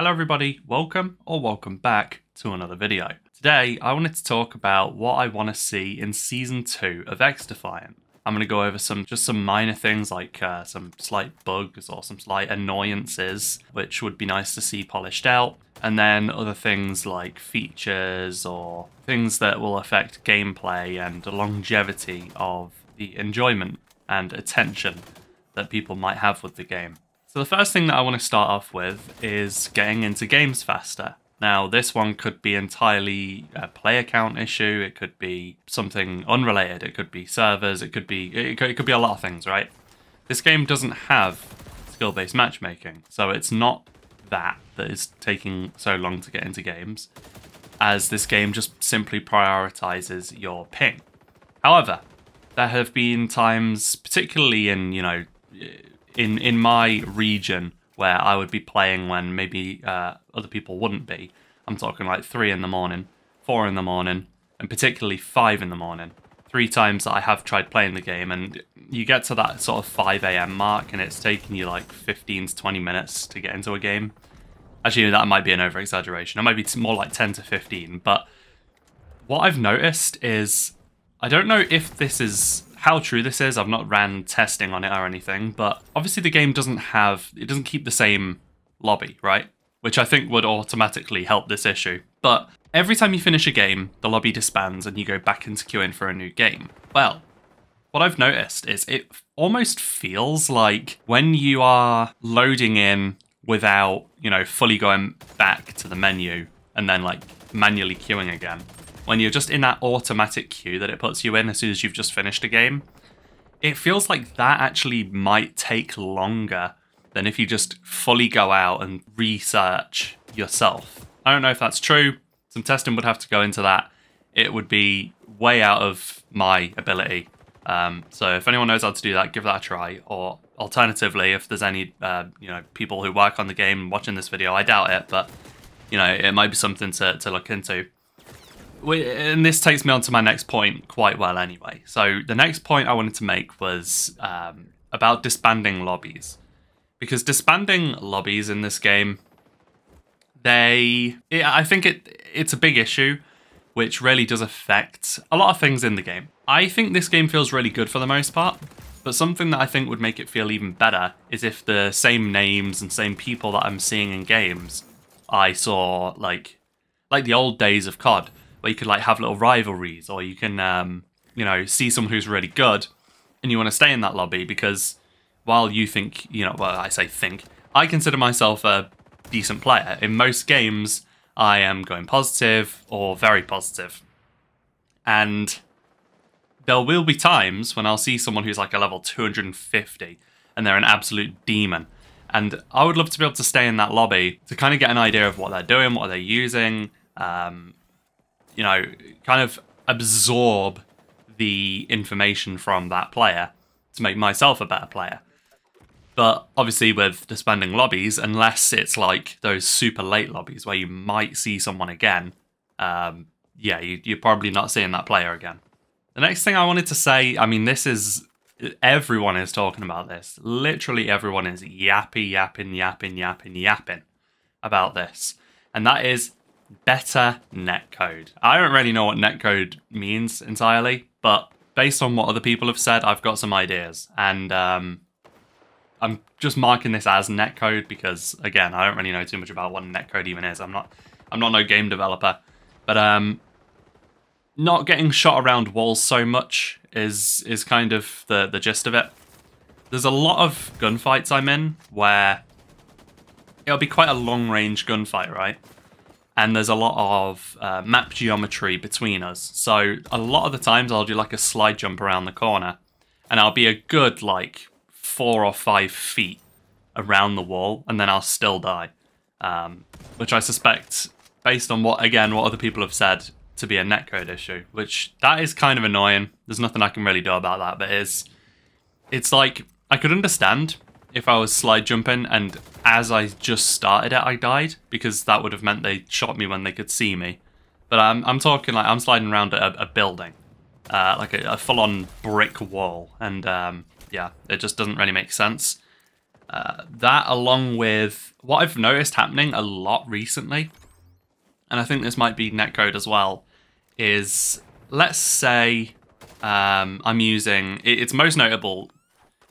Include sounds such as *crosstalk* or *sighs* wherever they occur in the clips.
Hello everybody, welcome or welcome back to another video. Today I wanted to talk about what I want to see in Season 2 of XDefiant. I'm going to go over some just some minor things like uh, some slight bugs or some slight annoyances which would be nice to see polished out and then other things like features or things that will affect gameplay and longevity of the enjoyment and attention that people might have with the game. So the first thing that I want to start off with is getting into games faster. Now, this one could be entirely a player count issue. It could be something unrelated. It could be servers. It could be it could, it could be a lot of things, right? This game doesn't have skill-based matchmaking, so it's not that that is taking so long to get into games, as this game just simply prioritizes your ping. However, there have been times, particularly in you know, in in my region where I would be playing when maybe uh, other people wouldn't be. I'm talking like three in the morning, four in the morning, and particularly five in the morning. Three times I have tried playing the game, and you get to that sort of 5 a.m. mark, and it's taking you like 15 to 20 minutes to get into a game. Actually, that might be an over exaggeration. It might be more like 10 to 15. But what I've noticed is I don't know if this is how true this is, I've not ran testing on it or anything, but obviously the game doesn't have, it doesn't keep the same lobby, right? Which I think would automatically help this issue. But every time you finish a game, the lobby disbands and you go back into queuing for a new game. Well, what I've noticed is it almost feels like when you are loading in without, you know, fully going back to the menu and then like manually queuing again, when you're just in that automatic queue that it puts you in as soon as you've just finished a game, it feels like that actually might take longer than if you just fully go out and research yourself. I don't know if that's true. Some testing would have to go into that. It would be way out of my ability. Um, so if anyone knows how to do that, give that a try. Or alternatively, if there's any uh, you know people who work on the game watching this video, I doubt it, but you know it might be something to, to look into and this takes me on to my next point quite well anyway. So the next point I wanted to make was um, about disbanding lobbies. Because disbanding lobbies in this game, they... I think it it's a big issue, which really does affect a lot of things in the game. I think this game feels really good for the most part, but something that I think would make it feel even better is if the same names and same people that I'm seeing in games I saw, like, like the old days of COD, where you could like have little rivalries, or you can um, you know see someone who's really good, and you want to stay in that lobby because while you think you know, well, I say think, I consider myself a decent player. In most games, I am going positive or very positive, and there will be times when I'll see someone who's like a level 250 and they're an absolute demon. And I would love to be able to stay in that lobby to kind of get an idea of what they're doing, what they're using, um, you know, kind of absorb the information from that player to make myself a better player. But obviously, with disbanding lobbies, unless it's like those super late lobbies where you might see someone again, um, yeah, you, you're probably not seeing that player again. The next thing I wanted to say, I mean, this is everyone is talking about this. Literally everyone is yappy, yapping, yapping, yapping, yapping about this. And that is better netcode. I don't really know what netcode means entirely, but based on what other people have said, I've got some ideas. And um, I'm just marking this as netcode because, again, I don't really know too much about what netcode even is. I'm not, I'm not no game developer, but um, not getting shot around walls so much is is kind of the the gist of it. There's a lot of gunfights I'm in where it'll be quite a long range gunfight, right? And there's a lot of uh, map geometry between us. So a lot of the times I'll do like a slide jump around the corner, and I'll be a good like four or five feet around the wall, and then I'll still die. Um, which I suspect, based on what again what other people have said, to be a netcode issue. Which that is kind of annoying. There's nothing I can really do about that, but it's it's like I could understand if I was slide jumping and as I just started it, I died because that would have meant they shot me when they could see me. But I'm, I'm talking like I'm sliding around a, a building, uh, like a, a full-on brick wall, and um, yeah, it just doesn't really make sense. Uh, that along with what I've noticed happening a lot recently, and I think this might be netcode as well, is let's say um, I'm using, it's most notable,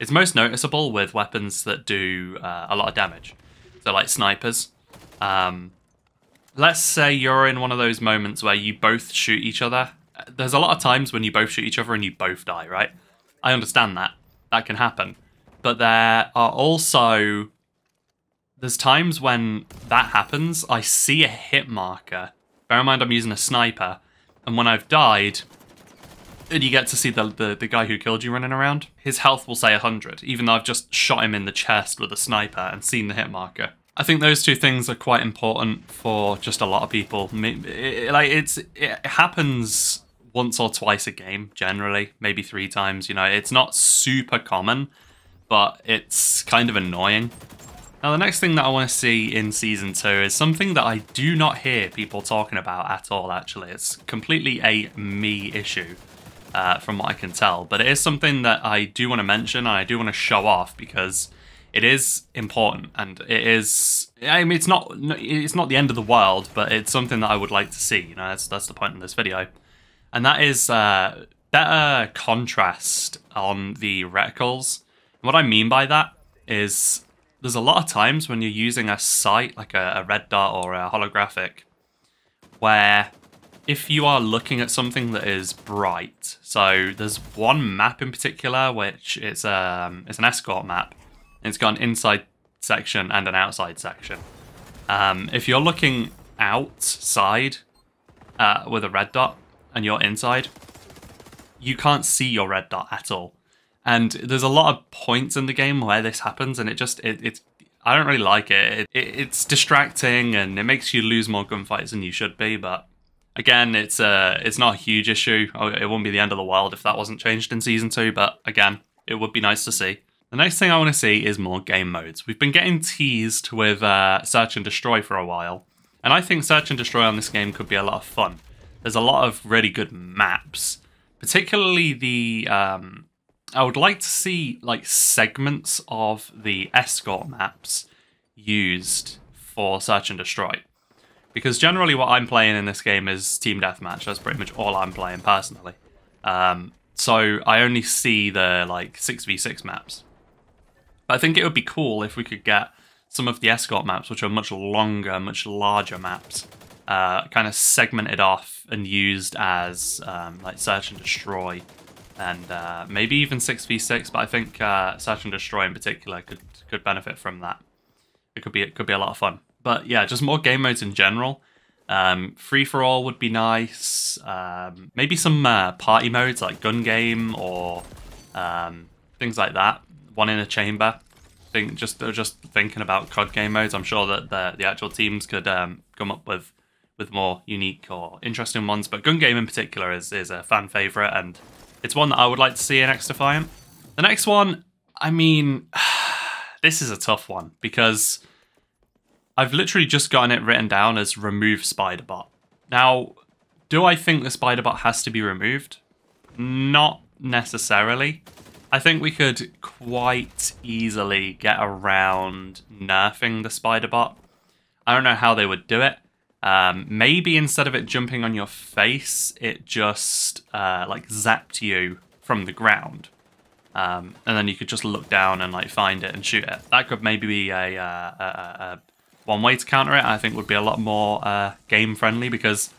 it's most noticeable with weapons that do uh, a lot of damage. So like snipers. Um, let's say you're in one of those moments where you both shoot each other. There's a lot of times when you both shoot each other and you both die, right? I understand that. That can happen. But there are also... There's times when that happens, I see a hit marker. Bear in mind I'm using a sniper. And when I've died, and you get to see the, the, the guy who killed you running around, his health will say 100, even though I've just shot him in the chest with a sniper and seen the hit marker. I think those two things are quite important for just a lot of people. Like it's it happens once or twice a game generally, maybe three times. You know, it's not super common, but it's kind of annoying. Now, the next thing that I want to see in Season 2 is something that I do not hear people talking about at all, actually. It's completely a me issue, uh, from what I can tell. But it is something that I do want to mention and I do want to show off because it is important and it is I mean it's not it's not the end of the world but it's something that I would like to see you know that's that's the point in this video and that is uh, better contrast on the reticles and what I mean by that is there's a lot of times when you're using a sight like a, a red dot or a holographic where if you are looking at something that is bright so there's one map in particular which is um it's an escort map it's got an inside section and an outside section. Um, if you're looking outside uh, with a red dot and you're inside, you can't see your red dot at all. And there's a lot of points in the game where this happens, and it just it, it's I don't really like it. it. It's distracting and it makes you lose more gunfights than you should be. But again, it's uh it's not a huge issue. Oh, it wouldn't be the end of the world if that wasn't changed in season two. But again, it would be nice to see. The next thing I want to see is more game modes. We've been getting teased with uh, Search and Destroy for a while, and I think Search and Destroy on this game could be a lot of fun. There's a lot of really good maps, particularly the. Um, I would like to see like segments of the escort maps used for Search and Destroy. Because generally, what I'm playing in this game is Team Deathmatch. That's pretty much all I'm playing personally. Um, so I only see the like 6v6 maps. But I think it would be cool if we could get some of the escort maps, which are much longer, much larger maps, uh, kind of segmented off and used as um, like search and destroy, and uh, maybe even 6v6. But I think uh, search and destroy in particular could could benefit from that. It could be it could be a lot of fun. But yeah, just more game modes in general. Um, free for all would be nice. Um, maybe some uh, party modes like gun game or um, things like that one in a chamber. Think just just thinking about COD game modes. I'm sure that the the actual teams could um, come up with with more unique or interesting ones. But gun game in particular is is a fan favorite, and it's one that I would like to see in XDefiant. The next one, I mean, *sighs* this is a tough one because I've literally just gotten it written down as remove spiderbot. Now, do I think the spiderbot has to be removed? Not necessarily. I think we could quite easily get around nerfing the spider bot. I don't know how they would do it. Um, maybe instead of it jumping on your face, it just uh, like zapped you from the ground. Um, and then you could just look down and like find it and shoot it. That could maybe be a, uh, a, a one way to counter it. I think would be a lot more uh, game friendly because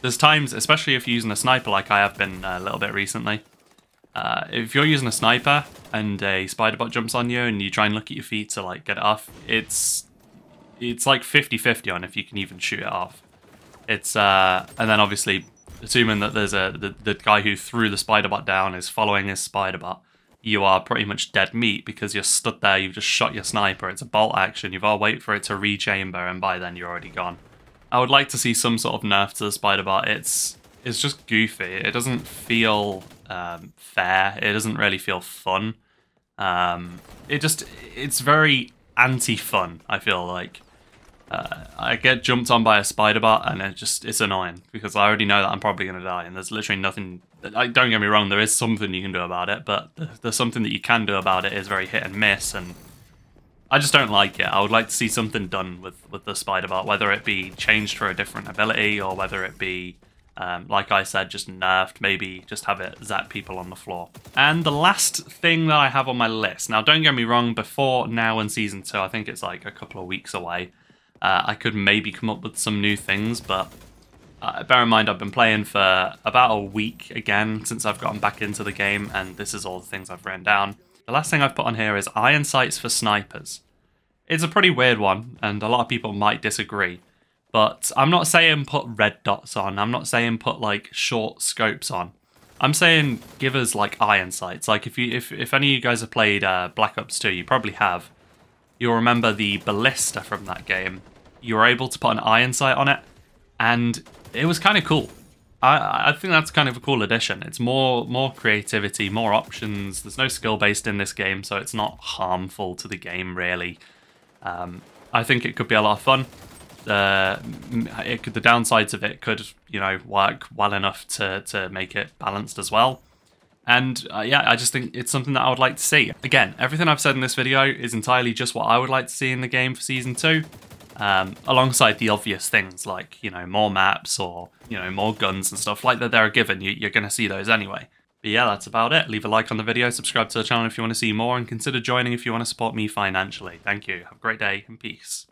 there's times, especially if you're using a sniper like I have been a little bit recently, uh, if you're using a sniper and a spider bot jumps on you and you try and look at your feet to like get it off, it's it's like 50-50 on if you can even shoot it off. It's uh, and then obviously assuming that there's a the, the guy who threw the spider bot down is following his spider bot, you are pretty much dead meat because you're stood there, you've just shot your sniper, it's a bolt action, you've to wait for it to rechamber and by then you're already gone. I would like to see some sort of nerf to the spider bot. It's it's just goofy. It doesn't feel um, fair. It doesn't really feel fun. Um, it just it's very anti-fun. I feel like uh, I get jumped on by a spider bot and it just it's annoying because I already know that I'm probably gonna die and there's literally nothing. Like, don't get me wrong, there is something you can do about it, but the, the something that you can do about it is very hit and miss and I just don't like it. I would like to see something done with, with the spider bot, whether it be changed for a different ability or whether it be, um, like I said, just nerfed, maybe just have it zap people on the floor. And the last thing that I have on my list, now don't get me wrong, before now in Season 2, I think it's like a couple of weeks away, uh, I could maybe come up with some new things, but uh, bear in mind I've been playing for about a week again since I've gotten back into the game, and this is all the things I've written down. The last thing I've put on here is iron sights for snipers. It's a pretty weird one, and a lot of people might disagree. But I'm not saying put red dots on. I'm not saying put like short scopes on. I'm saying give us like iron sights. Like if you if if any of you guys have played uh, Black Ops 2, you probably have. You'll remember the ballista from that game. You were able to put an iron sight on it, and it was kind of cool. I, I think that's kind of a cool addition. It's more more creativity, more options. There's no skill based in this game, so it's not harmful to the game really. Um, I think it could be a lot of fun. Uh, it could, the downsides of it could you know work well enough to to make it balanced as well. And uh, yeah, I just think it's something that I would like to see. Again, everything I've said in this video is entirely just what I would like to see in the game for Season 2 um, alongside the obvious things like you know more maps or you know more guns and stuff like that they're given you, you're going to see those anyway. But yeah that's about it. Leave a like on the video subscribe to the channel if you want to see more and consider joining if you want to support me financially. Thank you. Have a great day and peace